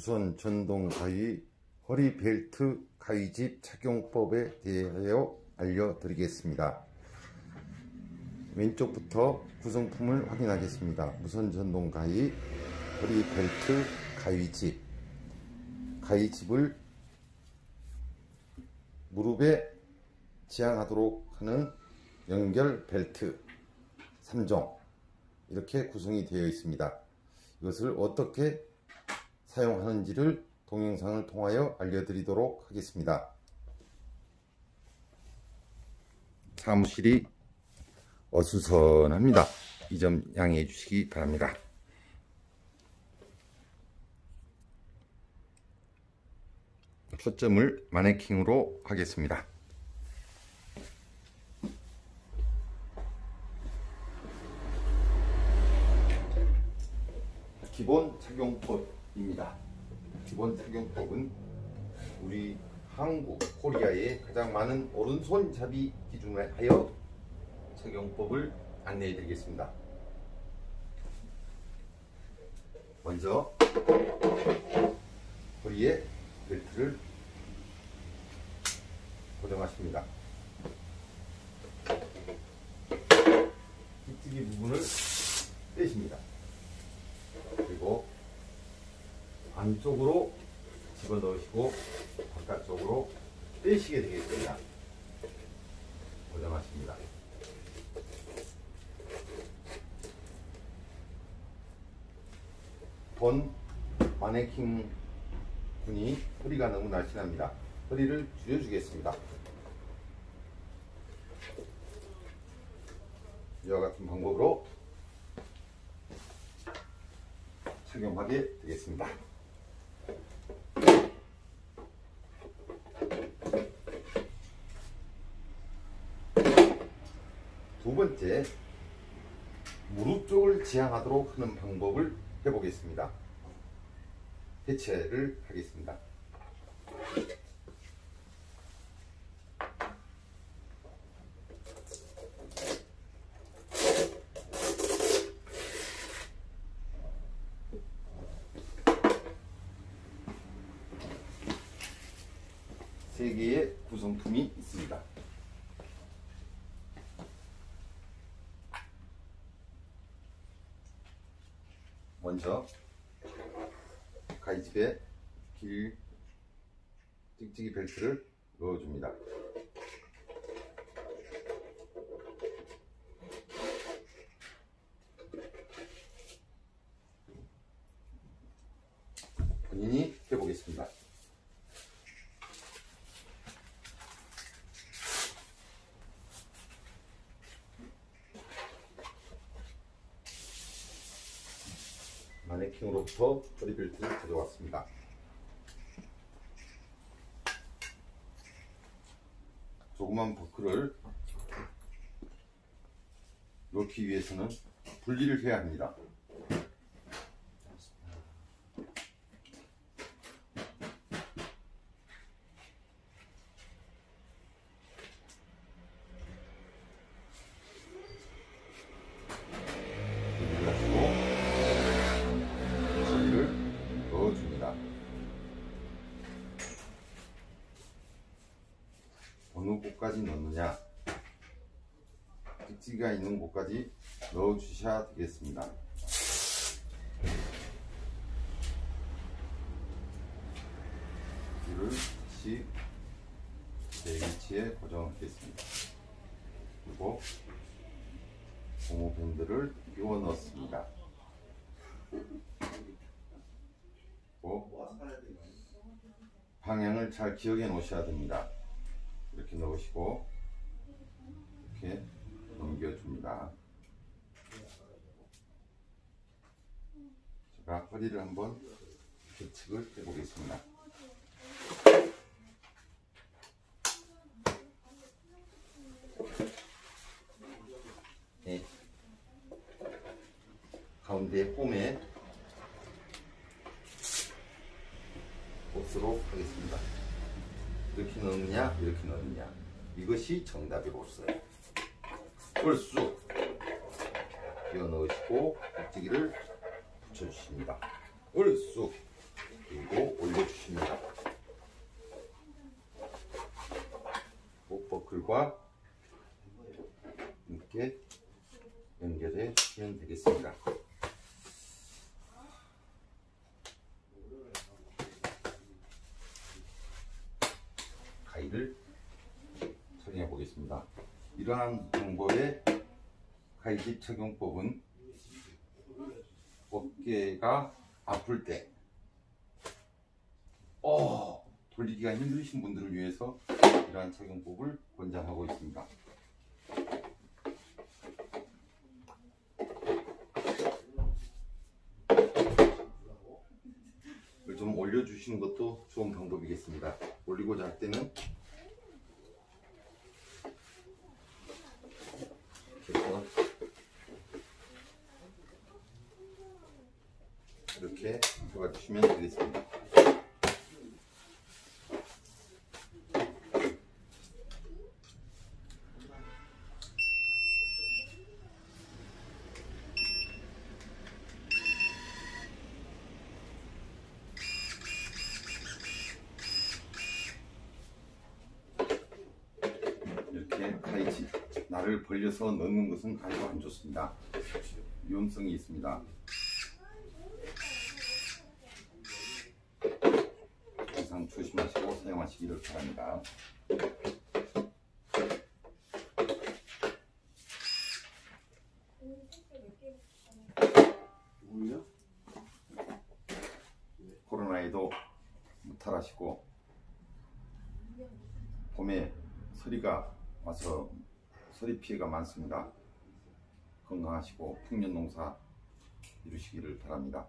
무선 전동 가위 허리 벨트 가위집 착용법에 대하여 알려드리겠습니다. 왼쪽부터 구성품을 확인하겠습니다. 무선 전동 가위 허리 벨트 가위집 가위집을 무릎에 지향하도록 하는 연결 벨트 3종 이렇게 구성이 되어 있습니다. 이것을 어떻게 사용하는지를 동영상을 통하여 알려드리도록 하겠습니다. 사무실이 어수선합니다. 이 점 양해해 주시기 바랍니다. 초점을 마네킹으로 하겠습니다. 기본 착용법 입니다. 기본 착용법은 우리 한국, 코리아의 가장 많은 오른손잡이 기준을 하여 착용법을 안내해 드리겠습니다. 먼저 허리에 벨트를 고정하십니다. 뒷지기 부분을 떼십니다. 그리고 안쪽으로 집어넣으시고 바깥쪽으로 빼시게 되겠습니다. 고정하십니다. 본 마네킹 분이 허리가 너무 날씬합니다. 허리를 줄여주겠습니다. 이와 같은 방법으로 착용하게 되겠습니다. 번째, 무릎 쪽을 지향하도록 하는 방법을 해보겠습니다. 해체를 하겠습니다. 세 개의 구성품이 있습니다. 먼저 가이집에 길 찍찍이 벨트를 넣어줍니다. 본인이 해보겠습니다. 마네킹으로부터 허리벨트를 가져왔습니다. 조그만 버클을 놓기 위해서는 분리를 해야 합니다. 분리를 하시고 소리를 넣어줍니다. 어느 곳까지 넣느냐 찍지가 있는 곳까지 넣어 주셔야 되겠습니다. 이를 다시 제 위치에 고정하겠습니다. 그리고 고무 밴드를 끼워 넣습니다. 방향을 잘 기억해 놓으셔야 됩니다. 이렇게 넣으시고 이렇게 넘겨줍니다. 제가 허리를 한번 계측을 해보겠습니다. 네. 가운데 홈에 곱수로 하겠습니다. 이렇게 넣느냐 이렇게 넣느냐 이것이 정답이 없어요. 꿀쑥 끼워 넣으시고 껍데기를 붙여주십니다. 꿀쑥 그리고 올려주십니다. 목버클과 함께 연결해 주면 되겠습니다. 가이를 처리해 보겠습니다. 이러한 정보의 가이드 착용법은 어깨가 아플 때 어, 돌리기가 힘드신 분들을 위해서 이러한 착용법을 권장하고 있습니다. 좀 올려주시는 것도 좋은 방법이겠습니다. 올리고자 할 때는 이렇게 잡아주시면 되겠습니다. 이렇게 가이지 날을 벌려서 넣는 것은 아주 안 좋습니다. 위험성이 있습니다. 항상 조심하시고 사용하시기를 바랍니다. 코로나에도 무탈하시고 봄에 서리가 와서 서리 피해가 많습니다. 건강하시고 풍년 농사 이루시기를 바랍니다.